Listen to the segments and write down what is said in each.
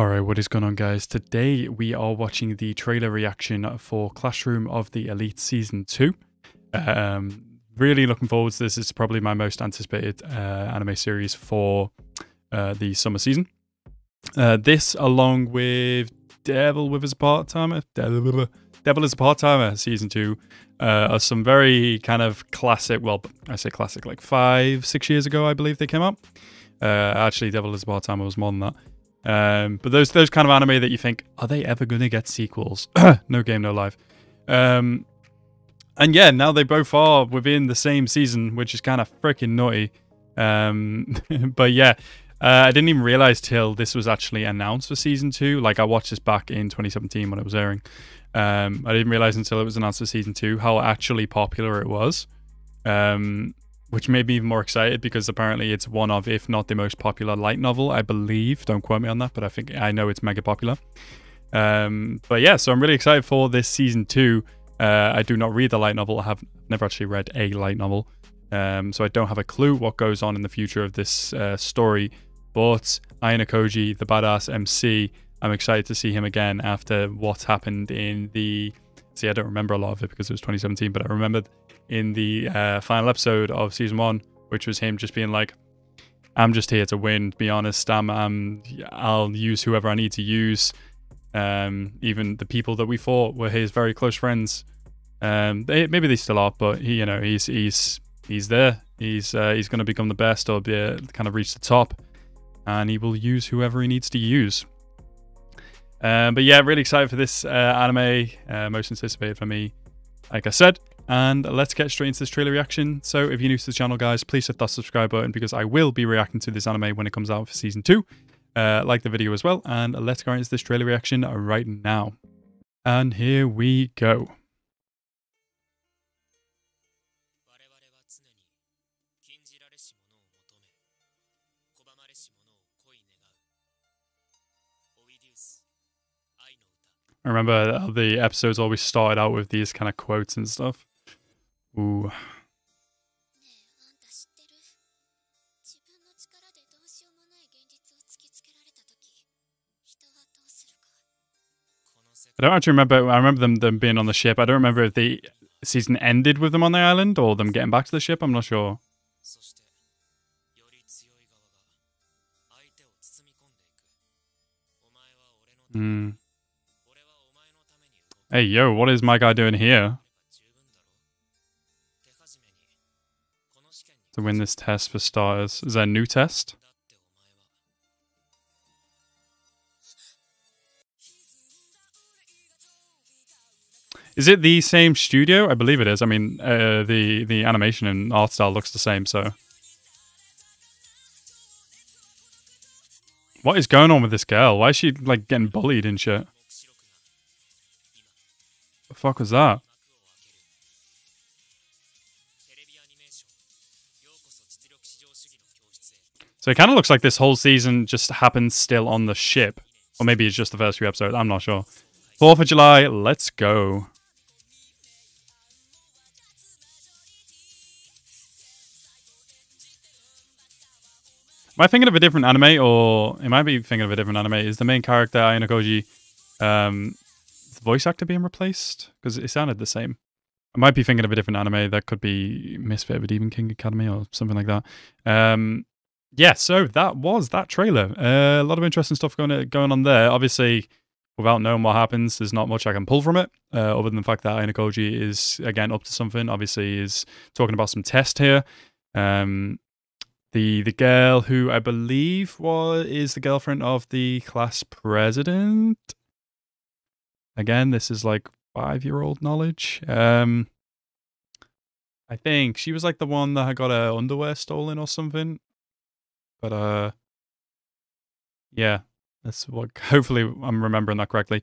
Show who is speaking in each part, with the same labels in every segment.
Speaker 1: Alright, what is going on guys? Today we are watching the trailer reaction for Classroom of the Elite Season 2. Um, really looking forward to this. It's probably my most anticipated uh, anime series for uh, the summer season. Uh, this along with Devil with his part-timer, Devil, Devil is a part-timer Season 2 uh, are some very kind of classic, well, I say classic, like five, six years ago I believe they came out. Uh, actually, Devil is a part-timer was more than that. Um, but those those kind of anime that you think, are they ever going to get sequels? no game, no life. Um, and yeah, now they both are within the same season, which is kind of freaking naughty. Um, but yeah, uh, I didn't even realize till this was actually announced for season two. Like I watched this back in 2017 when it was airing. Um, I didn't realize until it was announced for season two how actually popular it was. Um, which made me even more excited because apparently it's one of, if not the most popular light novel, I believe. Don't quote me on that, but I think I know it's mega popular. Um, but yeah, so I'm really excited for this season two. Uh, I do not read the light novel. I have never actually read a light novel. Um, so I don't have a clue what goes on in the future of this uh, story. But Ayano the badass MC, I'm excited to see him again after what happened in the. See, I don't remember a lot of it because it was 2017, but I remembered in the uh, final episode of season one, which was him just being like, "I'm just here to win. To be honest, I'm, I'm I'll use whoever I need to use." Um, even the people that we fought were his very close friends. Um, they, maybe they still are, but he, you know, he's he's he's there. He's uh, he's going to become the best or be kind of reach the top, and he will use whoever he needs to use. Um, but yeah, really excited for this uh, anime. Uh, most anticipated for me. Like I said, and let's get straight into this trailer reaction. So if you're new to the channel, guys, please hit that subscribe button because I will be reacting to this anime when it comes out for season two. Uh, like the video as well, and let's go into this trailer reaction right now. And here we go. I remember the episodes always started out with these kind of quotes and stuff. Ooh. I don't actually remember. I remember them them being on the ship. I don't remember if the season ended with them on the island or them getting back to the ship. I'm not sure. Hmm. Hey, yo, what is my guy doing here? to win this test for starters. Is there a new test? Is it the same studio? I believe it is. I mean, uh, the the animation and art style looks the same. So, what is going on with this girl? Why is she like getting bullied and shit? The fuck was that? So it kind of looks like this whole season just happens still on the ship. Or maybe it's just the first few episodes. I'm not sure. 4th of July, let's go. Am I thinking of a different anime, or am I be thinking of a different anime? Is the main character Ayanokoji, um, the voice actor being replaced? Because it sounded the same. I might be thinking of a different anime. That could be Misfit of a Demon King Academy or something like that. Um, yeah, so that was that trailer. Uh, a lot of interesting stuff going going on there. Obviously, without knowing what happens, there's not much I can pull from it, uh, other than the fact that Ayanokoji is again up to something. Obviously, is talking about some test here. Um, the the girl who I believe was is the girlfriend of the class president. Again, this is like five year old knowledge. Um, I think she was like the one that got her underwear stolen or something. But uh, yeah, that's what. Hopefully, I'm remembering that correctly.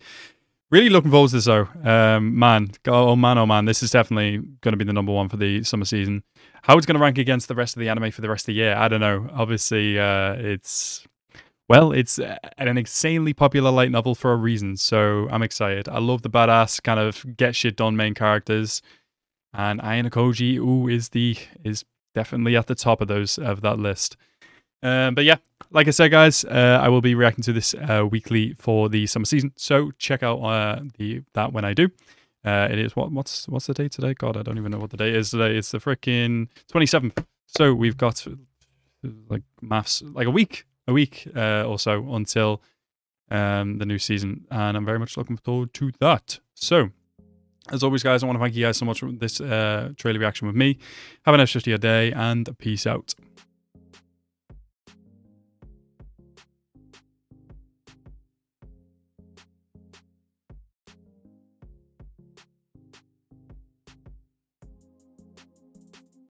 Speaker 1: Really looking forward to this though. Um, man, oh man, oh man, this is definitely going to be the number one for the summer season. How it's going to rank against the rest of the anime for the rest of the year, I don't know. Obviously, uh, it's well, it's an insanely popular light novel for a reason, so I'm excited. I love the badass kind of get shit done main characters, and Ayanokoji, ooh, is the is definitely at the top of those of that list. Um, but yeah, like I said, guys, uh, I will be reacting to this uh, weekly for the summer season. So check out uh, the that when I do. Uh, it is what what's what's the date today? God, I don't even know what the date is today. It's the freaking twenty seventh. So we've got like maths, like a week, a week uh, or so until um, the new season, and I'm very much looking forward to that. So as always, guys, I want to thank you guys so much for this uh, trailer reaction with me. Have a nice rest of your day, and peace out.